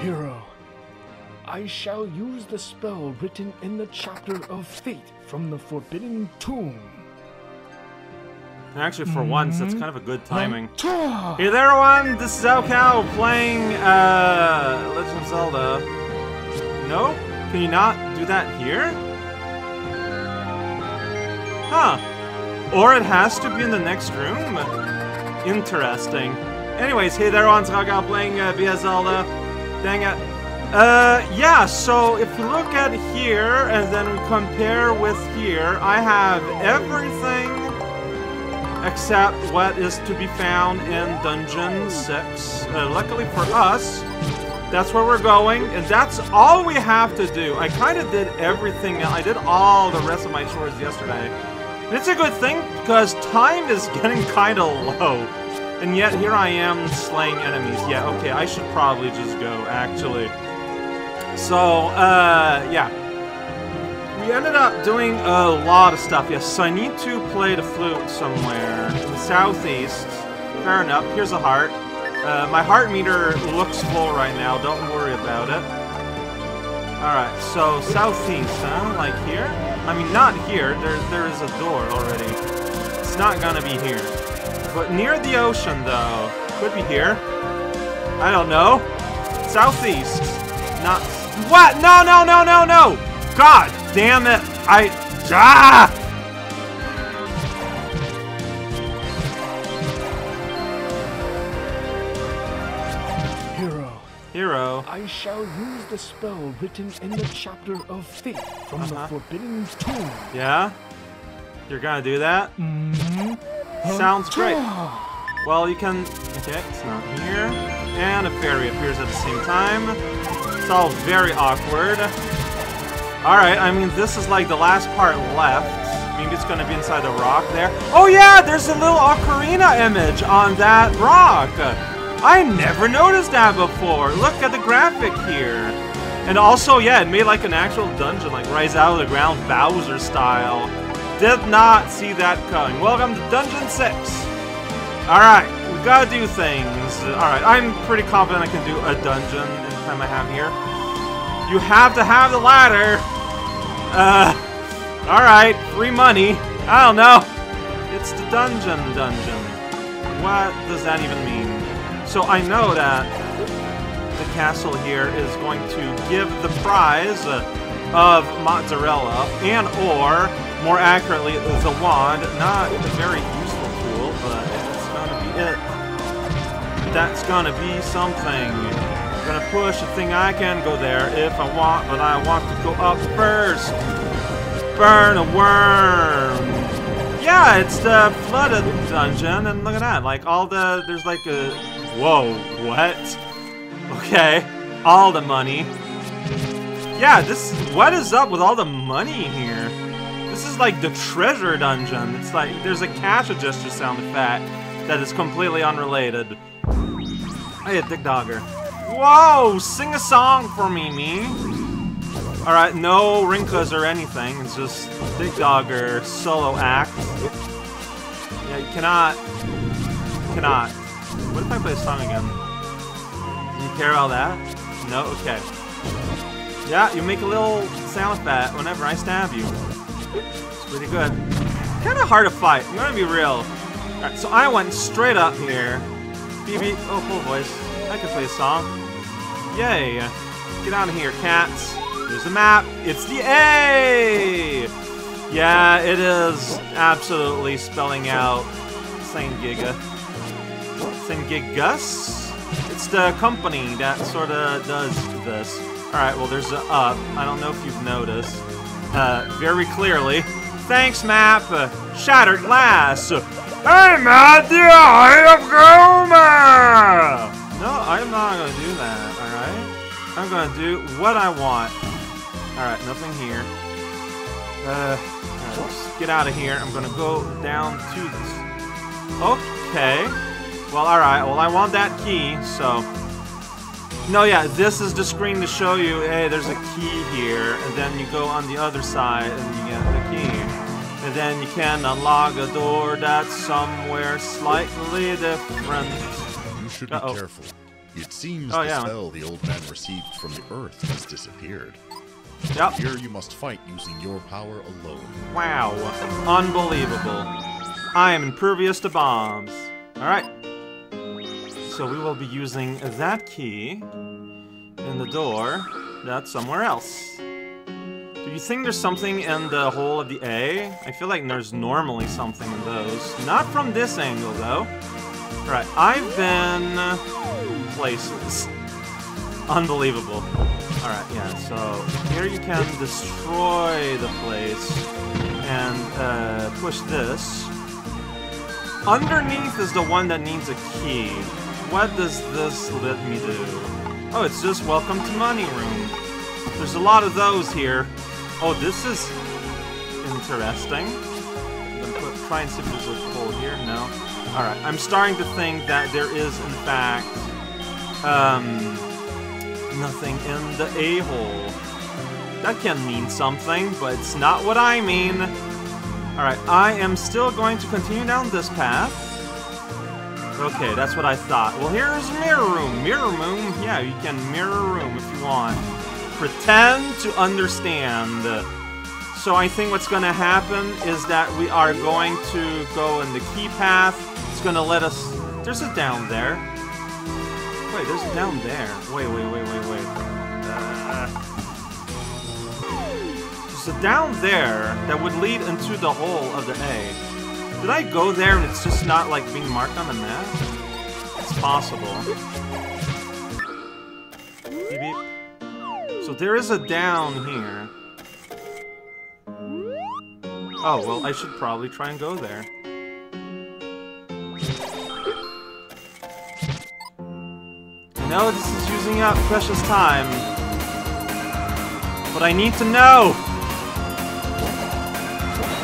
Hero, I shall use the spell written in the chapter of fate from the Forbidden Tomb. Actually, for once, that's kind of a good timing. Ta! Hey there, everyone! This is Cow playing uh, Legend of Zelda. No? Can you not do that here? Huh. Or it has to be in the next room? Interesting. Anyways, hey there, everyone! It's Cow playing uh, BS Zelda. Dang it. Uh, yeah, so if you look at here and then compare with here, I have everything except what is to be found in Dungeon 6. Uh, luckily for us, that's where we're going, and that's all we have to do. I kind of did everything. I did all the rest of my chores yesterday. And it's a good thing, because time is getting kind of low. And yet, here I am slaying enemies. Yeah, okay, I should probably just go, actually. So, uh, yeah. We ended up doing a lot of stuff, yes. So I need to play the flute somewhere in the southeast. Fair enough. Here's a heart. Uh, my heart meter looks full right now. Don't worry about it. Alright, so southeast, huh? Like here? I mean, not here. There, there is a door already. It's not gonna be here. But near the ocean, though. Could be here. I don't know. Southeast. Not... What? No, no, no, no, no! God damn it! I... Ah! Hero, Hero. I shall use the spell written in the chapter of fate from Uh-huh. the Forbidden Tomb. Yeah? You're gonna do that? Mm-hmm. Sounds great. Well, you can... Okay, it's not here. And a fairy appears at the same time. It's all very awkward. Alright, I mean, this is like the last part left. Maybe it's gonna be inside the rock there. Oh yeah, there's a little ocarina image on that rock! I never noticed that before. Look at the graphic here. And also, yeah, it made like an actual dungeon, like rise out of the ground Bowser style. Did not see that coming. Welcome to Dungeon 6. Alright, we gotta do things. Alright, I'm pretty confident I can do a dungeon in the time I have here. You have to have the ladder. Uh, alright, free money. I don't know. It's the dungeon dungeon. What does that even mean? So I know that the castle here is going to give the prize uh, of mozzarella and or, more accurately, the wand. Not a very useful tool, but it's gonna be it. That's gonna be something. Gonna push a thing I can go there if I want, but I want to go up first. Burn a worm. Yeah, it's the flooded dungeon, and look at that. Like all the there's like a whoa, what? Okay, all the money. Yeah, this what is up with all the money here? This is like the treasure dungeon. It's like there's a cash adjuster sound effect that is completely unrelated. Oh, hey, a Digdogger. Whoa! Sing a song for me, me. Alright, no Rinkas or anything. It's just Digdogger solo act. Yeah, you cannot. Cannot. What if I play a song again? Do you care about that? No? Okay. Yeah, you make a little sound effect whenever I stab you. It's pretty good. Kinda hard to fight, I'm gonna be real. Alright, so I went straight up here. BB, oh, full voice. I can play a song. Yay. Get out of here, cats. Here's the map. It's the A! Yeah, it is absolutely spelling out Saint Giga. Saint Gigas? It's the company that sort of does this. Alright, well, there's a up. I don't know if you've noticed. Uh, very clearly. Thanks, map. Uh, shattered glass. Hey, Matt, the Eye of Gohma! No, I'm not gonna do that, alright? I'm gonna do what I want. Alright, nothing here. Uh, let's get out of here. I'm gonna go down to this. Okay. Well, alright, well, I want that key, so... No, yeah, this is the screen to show you, hey, there's a key here, and then you go on the other side and you get the key. And then you can unlock a door that's somewhere slightly different. You should be careful. It seems Oh, the yeah. spell the old man received from the earth has disappeared. Yep. Here you must fight using your power alone. Wow. Unbelievable. I am impervious to bombs. Alright. So we will be using that key in the door that's somewhere else. Do you think there's something in the hole of the A? I feel like there's normally something in those. Not from this angle, though. Alright, I've been places. Unbelievable. Alright, yeah, so here you can destroy the place and uh, push this. Underneath is the one that needs a key. What does this let me do? Oh, it's just welcome to money room. There's a lot of those here. Oh, this is interesting. I'm gonna put, try and see if there's a hole here. No. Alright, I'm starting to think that there is, in fact, um, nothing in the a-hole. That can mean something, but it's not what I mean. Alright, I am still going to continue down this path. Okay, that's what I thought. Well, here's Mirror Room. Mirror Room? Yeah, you can Mirror Room if you want. Pretend to understand. So I think what's going to happen is that we are going to go in the key path. It's going to let us... There's a down there. Wait, there's a down there. Wait, wait, wait, wait, wait. Uh, there's a down there that would lead into the hole of the A. Did I go there and it's just not like being marked on the map? It's possible. Beep, beep. So there is a down here. Oh, well, I should probably try and go there. Know this is using up precious time. But I need to know!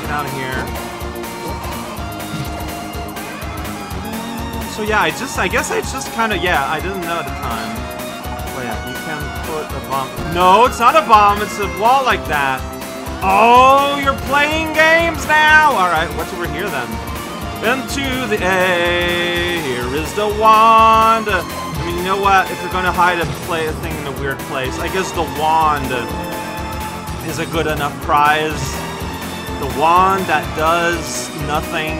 Get out of here. So yeah, I just, I guess I just kind of, yeah, I didn't know at the time. Oh yeah, you can put a bomb. No, it's not a bomb, it's a wall like that. Oh, you're playing games now! Alright, what's over here then? Into the A, here is the wand. I mean, you know what? If you're gonna hide a play a thing in a weird place, I guess the wand is a good enough prize. The wand that does nothing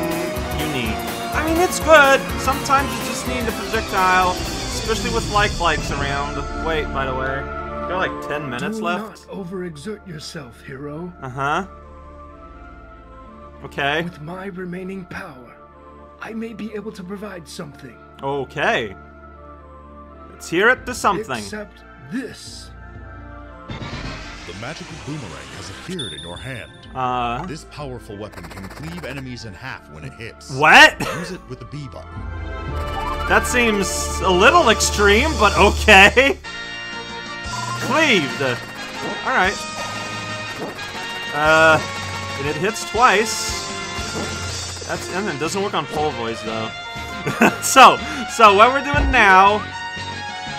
unique. I mean, it's good. Sometimes you just need a projectile, especially with Like Likes around. Wait, by the way, got like 10 minutes Do left. not overexert yourself, hero. Uh huh. Okay. With my remaining power, I may be able to provide something. Okay. Let's hear it to something. Except this. Magical boomerang has appeared in your hand. Uh. This powerful weapon can cleave enemies in half when it hits. What? Use it with the B button. That seems a little extreme, but okay. Cleaved. Alright. Uh, and it hits twice. That's and it doesn't work on Pols Voice though. so, so what we're doing now,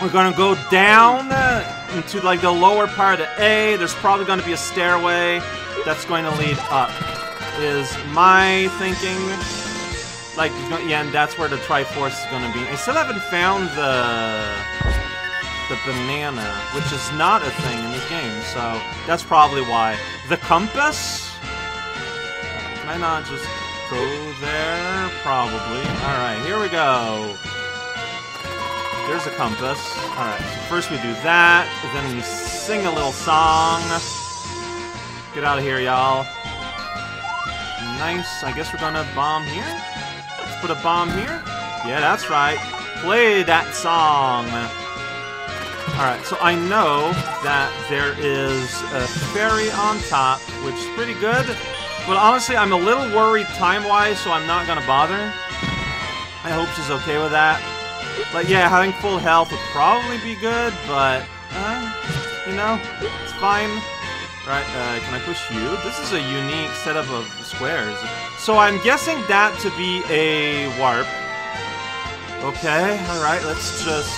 we're gonna go down uh, into like the lower part of A. There's probably gonna be a stairway that's going to lead up. Is my thinking. Like, yeah, and that's where the Triforce is gonna be. I still haven't found the the banana, which is not a thing in this game, so that's probably why. The compass? Can I not just go there? Probably. Alright, here we go. There's a compass. Alright, so first we do that, then we sing a little song. Get out of here, y'all. Nice. I guess we're gonna bomb here? Let's put a bomb here. Yeah, that's right. Play that song. Alright, so I know that there is a fairy on top, which is pretty good. But honestly, I'm a little worried time-wise, so I'm not gonna bother. I hope she's okay with that. But yeah, having full health would probably be good, but, uh, you know, it's fine. Right, uh, can I push you? This is a unique setup of squares. So I'm guessing that to be a warp. Okay, alright, let's just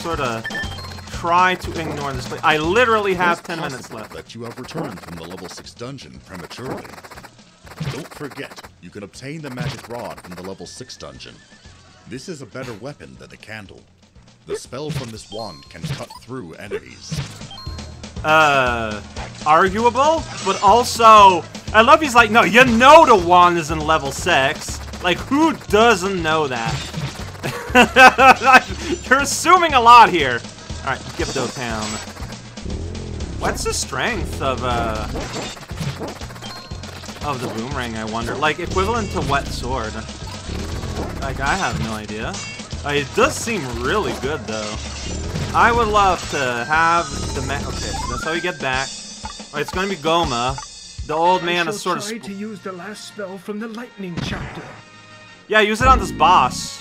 sort of try to ignore this. But I literally have 10 minutes left. That you have returned from the level 6 dungeon prematurely. Don't forget, you can obtain the magic rod from the level 6 dungeon. This is a better weapon than the candle. The spell from this wand can cut through enemies. uh, arguable, but also, I love he's like, no, you know the wand is in level 6. Like, who doesn't know that? You're assuming a lot here. Alright, Gibdo Town. What's the strength of, uh, of the boomerang, I wonder? Like, equivalent to wet sword. Like, I have no idea. Uh, it does seem really good, though. I would love to have the ma- Okay, that's how we get back. Oh, it's gonna be Gohma. The old man is sort of. try to use the last spell from the lightning chapter. yeah, use it on this boss.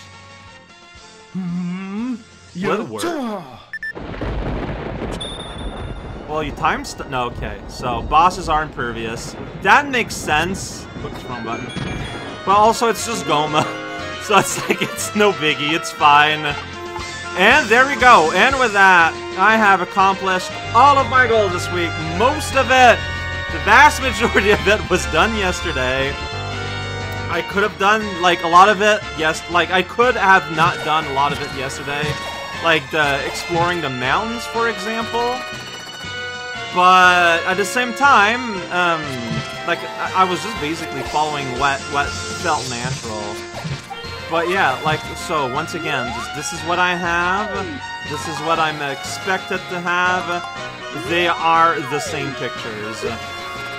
Yeah. Will work. Well, you time st- No, okay. So, bosses are impervious. That makes sense. Oops, wrong button. But also, it's just Gohma. So it's like, it's no biggie. It's fine. And there we go. And with that, I have accomplished all of my goals this week. Most of it. The vast majority of it was done yesterday. I could have done, like, a lot of it, yes, like, I could have not done a lot of it yesterday. Like, the exploring the mountains, for example. But at the same time, um, like, I, I was just basically following what, what felt natural. But yeah, like, so, once again, just, this is what I have. This is what I'm expected to have. They are the same pictures.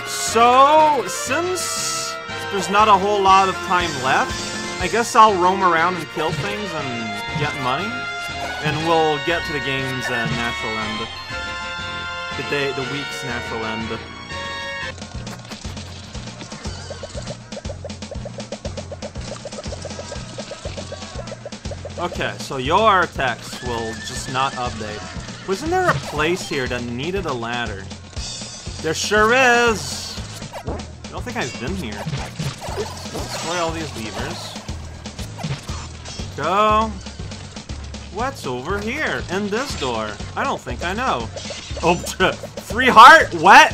So, since there's not a whole lot of time left, I guess I'll roam around and kill things and get money. And we'll get to the game's uh, natural end. The day, the week's natural end. Okay, so your text will just not update. Wasn't there a place here that needed a ladder? There sure is! I don't think I've been here. Destroy all these levers. Go. What's over here? In this door? I don't think I know. Oh, free heart? What?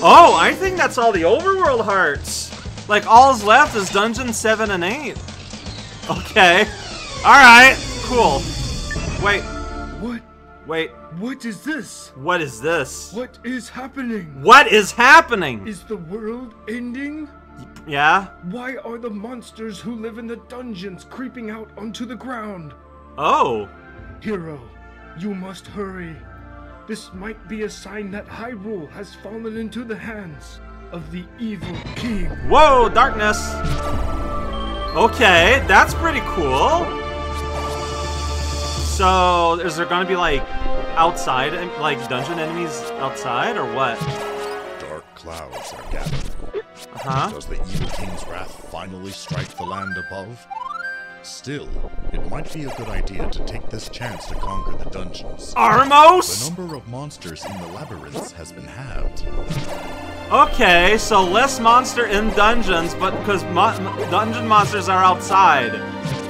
Oh, I think that's all the overworld hearts. Like, all's left is dungeon 7 and 8. Okay. Alright, cool. Wait, What? wait, What is this? what is this? What is happening? What is happening? Is the world ending? Yeah? Why are the monsters who live in the dungeons creeping out onto the ground? Oh. Hero, you must hurry. This might be a sign that Hyrule has fallen into the hands of the evil king. Whoa, darkness. Okay, that's pretty cool. So, is there gonna be like outside, like dungeon enemies outside, or what? Dark clouds are gathering. Uh huh. Does the evil king's wrath finally strike the land above? Still, it might be a good idea to take this chance to conquer the dungeons. Armos! The number of monsters in the labyrinths has been halved. Okay, so less monster in dungeons, but because mo dungeon monsters are outside.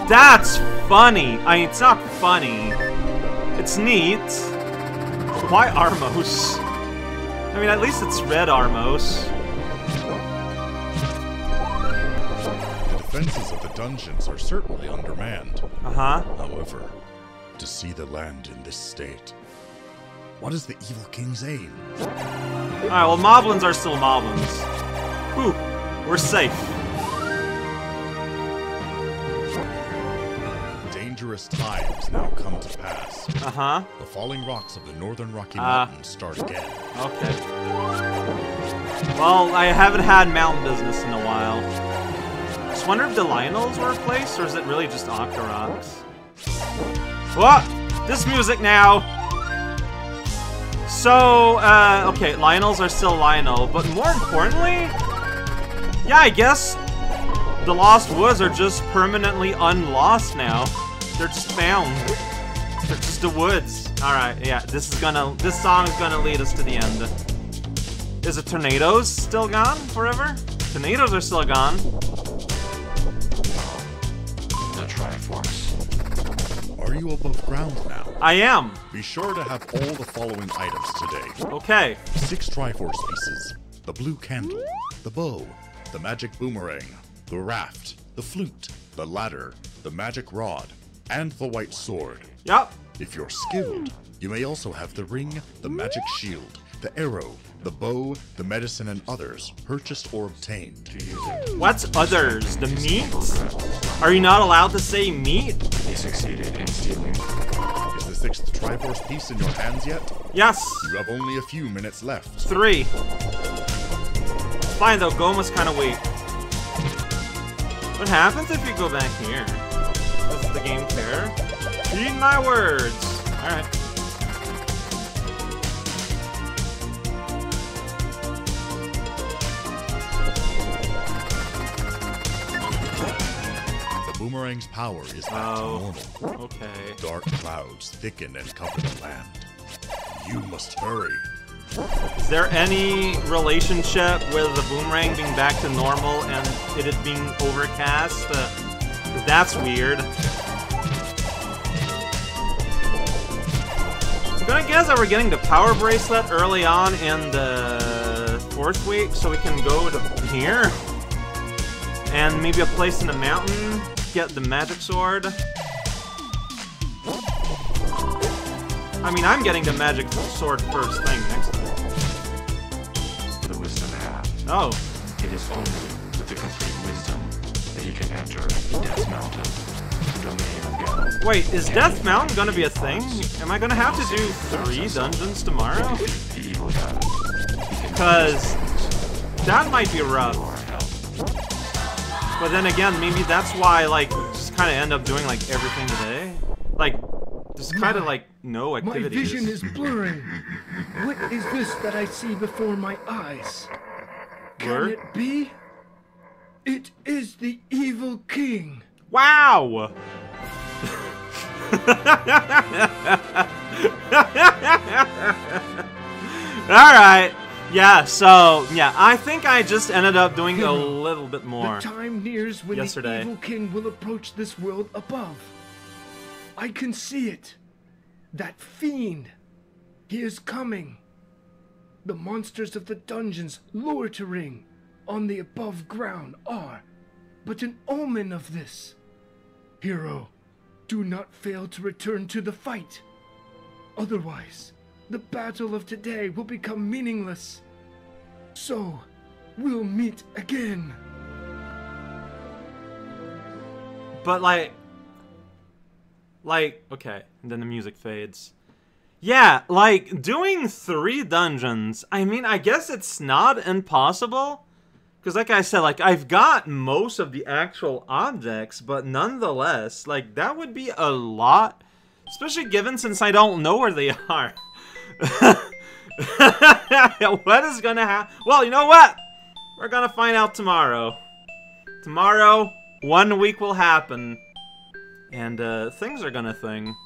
That's funny. I mean, it's not funny. It's neat. Why Armos? I mean, at least it's red Armos. The defenses of the dungeons are certainly undermanned. Uh huh. However, to see the land in this state, what is the evil king's aim? Alright, well, Moblins are still Moblins. Whew, we're safe. Dangerous times now come to pass. Uh huh. The falling rocks of the northern Rocky Ah. Mountains start again. Okay. Well, I haven't had mountain business in a while. Just wonder if the Lynels were a place, or is it really just Octoroks? What? This music now! So, uh, okay, Lynels are still Lynel, but more importantly, yeah, I guess the Lost Woods are just permanently unlost now. They're just found. They're just the woods. Alright, yeah, this is gonna, this song is gonna lead us to the end. Is the tornadoes still gone forever? Tornadoes are still gone. The Triforce. Are you above ground now? I am. Be sure to have all the following items today. Okay. Six Triforce pieces, the blue candle, the bow, the magic boomerang, the raft, the flute, the ladder, the magic rod, and the white sword. Yup. If you're skilled, you may also have the ring, the magic shield, the arrow, the bow, the medicine, and others purchased or obtained. What's others? The meat? Are you not allowed to say meat? He succeeded in stealing. Is the sixth Triforce piece in your hands yet? Yes. You have only a few minutes left. Three. Fine though, Gohma's kind of weak. What happens if you go back here? Does the game? Heed my words. Alright. The boomerang's power is back Oh. to normal. Okay. Dark clouds thicken and cover the land. You must hurry. Is there any relationship with the boomerang being back to normal and it being overcast? Uh, that's weird. I'm gonna guess that we're getting the power bracelet early on in the fourth week, so we can go to here. And maybe a place in the mountain, get the magic sword. I mean, I'm getting the magic sword first thing next time. The wisdom. Oh, It is only you can enter Death Mountain, domain of wait, is Death Mountain gonna be a thing? Am I gonna have to do three dungeons tomorrow? The evil gods. Because that might be rough. But then again, maybe that's why, like, just kind of end up doing, like, everything today. Like, just kind of, like, no My activities. vision is blurring. What is this that I see before my eyes? Can Blur? it be? It is the evil king. Wow! Alright. Yeah, so, yeah, I think I just ended up doing a little bit more. The time nears when Yesterday. the evil king will approach this world above. I can see it. That fiend. He is coming. The monsters of the dungeons loitering on the above ground are but an omen of this. Hero, do not fail to return to the fight. Otherwise, the battle of today will become meaningless. So, we'll meet again. But like, like okay, and then the music fades. Yeah, like doing three dungeons. I mean, I guess it's not impossible, because like I said, like I've got most of the actual objects, but nonetheless, like that would be a lot, especially given since I don't know where they are. what is gonna happen? Well, you know what? We're gonna find out tomorrow. Tomorrow, one week will happen, and uh, things are gonna thing.